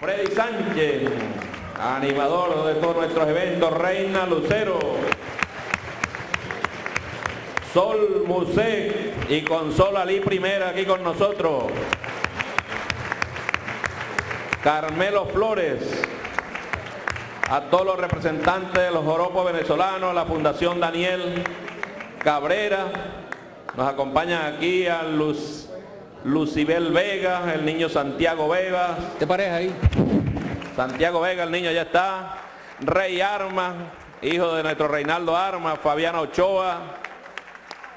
Freddy Sánchez, animador de todos nuestros eventos, Reina Lucero. Sol Musé y Consol Ali Primera aquí con nosotros. Carmelo Flores, a todos los representantes de los joropos venezolanos, la Fundación Daniel Cabrera, nos acompañan aquí a Luz, Lucibel Vega, el niño Santiago Vega. ¿Te pareja ahí? Santiago Vega, el niño ya está. Rey Armas, hijo de nuestro Reinaldo Armas, Fabiana Ochoa,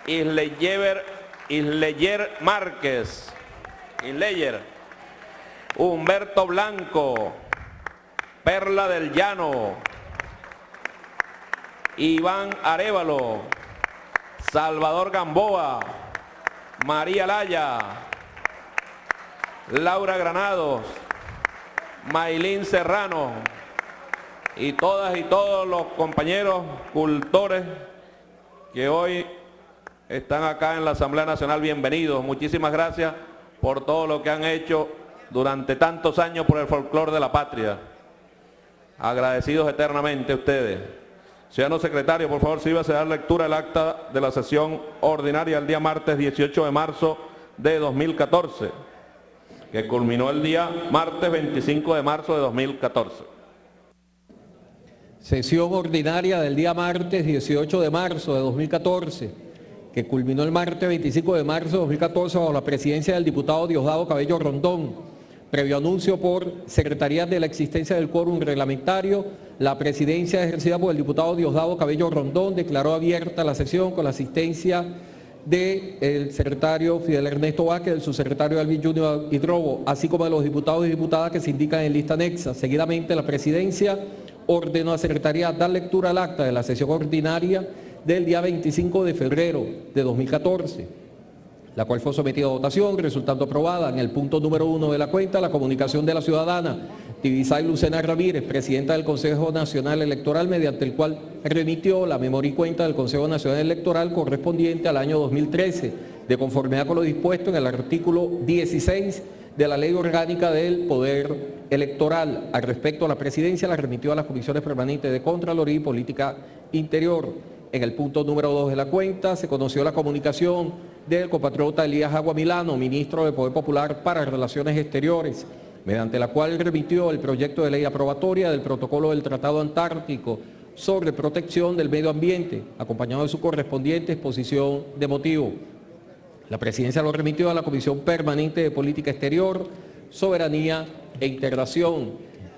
Isleyer, Isleyer Márquez, Isleyer, Humberto Blanco, Perla del Llano, Iván Arevalo, Salvador Gamboa, María Laya, Laura Granados, Maylin Serrano y todas y todos los compañeros cultores que hoy están acá en la Asamblea Nacional, bienvenidos. Muchísimas gracias por todo lo que han hecho durante tantos años por el folclore de la patria. Agradecidos eternamente a ustedes. Ciudadano secretario, por favor, iba a dar lectura el acta de la sesión ordinaria el día martes 18 de marzo de 2014, que culminó el día martes 25 de marzo de 2014. Sesión ordinaria del día martes 18 de marzo de 2014, que culminó el martes 25 de marzo de 2014 bajo la presidencia del diputado Diosdado Cabello Rondón Previo anuncio por Secretaría de la existencia del quórum reglamentario, la presidencia ejercida por el diputado Diosdado Cabello Rondón declaró abierta la sesión con la asistencia del secretario Fidel Ernesto Vázquez, del subsecretario Alvin Junior Hidrobo, así como de los diputados y diputadas que se indican en lista anexa. Seguidamente, la presidencia ordenó a la Secretaría dar lectura al acta de la sesión ordinaria del día 25 de febrero de 2014 la cual fue sometida a votación, resultando aprobada en el punto número uno de la cuenta, la comunicación de la ciudadana Tibisay Lucena Ramírez, presidenta del Consejo Nacional Electoral, mediante el cual remitió la memoria y cuenta del Consejo Nacional Electoral correspondiente al año 2013, de conformidad con lo dispuesto en el artículo 16 de la Ley Orgánica del Poder Electoral. Al respecto a la presidencia, la remitió a las comisiones permanentes de Contraloría y Política Interior. En el punto número 2 de la cuenta se conoció la comunicación del compatriota Elías Agua Milano, ministro de Poder Popular para Relaciones Exteriores, mediante la cual remitió el proyecto de ley aprobatoria del protocolo del Tratado Antártico sobre protección del medio ambiente, acompañado de su correspondiente exposición de motivo. La presidencia lo remitió a la Comisión Permanente de Política Exterior, Soberanía e Integración.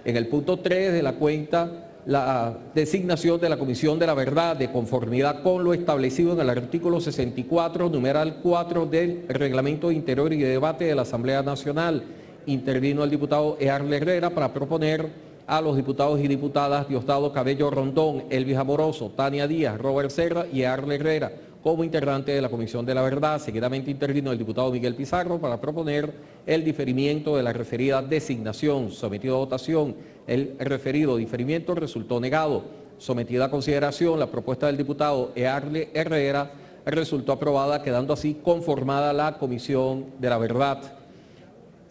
En el punto 3 de la cuenta la designación de la Comisión de la Verdad de conformidad con lo establecido en el artículo 64, numeral 4 del Reglamento Interior y de Debate de la Asamblea Nacional. Intervino el diputado Earle Herrera para proponer a los diputados y diputadas Diosdado Cabello Rondón, Elvis Amoroso, Tania Díaz, Robert Serra y Earle Herrera como integrante de la Comisión de la Verdad. Seguidamente intervino el diputado Miguel Pizarro para proponer el diferimiento de la referida designación. Sometido a votación, el referido diferimiento resultó negado. Sometida a consideración, la propuesta del diputado Earle Herrera resultó aprobada, quedando así conformada la Comisión de la Verdad.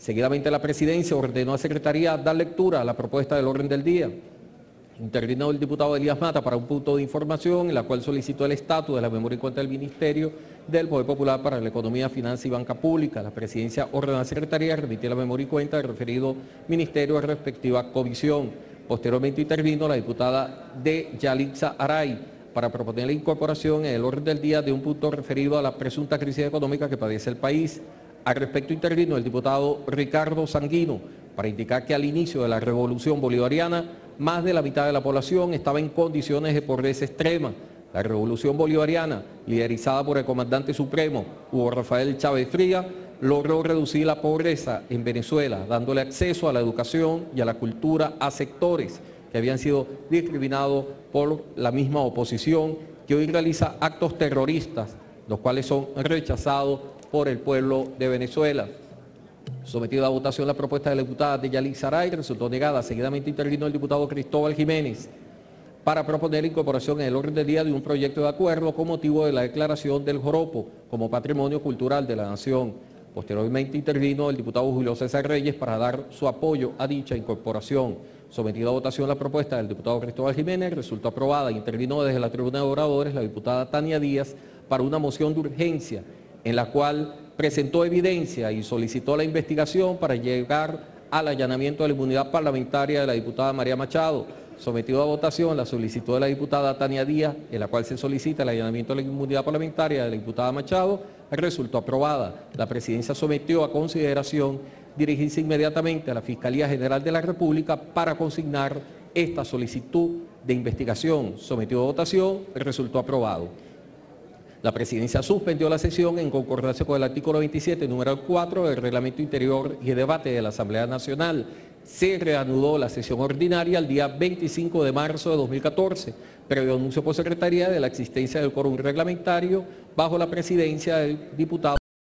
Seguidamente la presidencia ordenó a Secretaría dar lectura a la propuesta del orden del día. Intervino el diputado Elías Mata para un punto de información en la cual solicitó el estatus de la memoria y cuenta del Ministerio del Poder Popular para la Economía, Finanza y Banca Pública. La presidencia ordenó a la Secretaría remitir la memoria y cuenta del referido ministerio a respectiva comisión. Posteriormente intervino la diputada de Yalitza Aray para proponer la incorporación en el orden del día de un punto referido a la presunta crisis económica que padece el país. Al respecto intervino el diputado Ricardo Sanguino para indicar que al inicio de la revolución bolivariana más de la mitad de la población estaba en condiciones de pobreza extrema. La revolución bolivariana, liderizada por el comandante supremo Hugo Rafael Chávez Fría, logró reducir la pobreza en Venezuela, dándole acceso a la educación y a la cultura a sectores que habían sido discriminados por la misma oposición que hoy realiza actos terroristas, los cuales son rechazados por el pueblo de Venezuela. Sometido a votación la propuesta de la diputada de Yalí Saray, resultó negada. Seguidamente intervino el diputado Cristóbal Jiménez para proponer incorporación en el orden del día de un proyecto de acuerdo con motivo de la declaración del Joropo como patrimonio cultural de la nación. Posteriormente intervino el diputado Julio César Reyes para dar su apoyo a dicha incorporación. Sometido a votación la propuesta del diputado Cristóbal Jiménez, resultó aprobada. Intervino desde la tribuna de oradores la diputada Tania Díaz para una moción de urgencia en la cual presentó evidencia y solicitó la investigación para llegar al allanamiento de la inmunidad parlamentaria de la diputada María Machado. Sometido a votación la solicitud de la diputada Tania Díaz, en la cual se solicita el allanamiento de la inmunidad parlamentaria de la diputada Machado, resultó aprobada. La presidencia sometió a consideración dirigirse inmediatamente a la Fiscalía General de la República para consignar esta solicitud de investigación. Sometido a votación, resultó aprobado. La presidencia suspendió la sesión en concordancia con el artículo 27, número 4 del Reglamento Interior y de Debate de la Asamblea Nacional. Se reanudó la sesión ordinaria el día 25 de marzo de 2014, previo anuncio por secretaría de la existencia del quórum reglamentario bajo la presidencia del diputado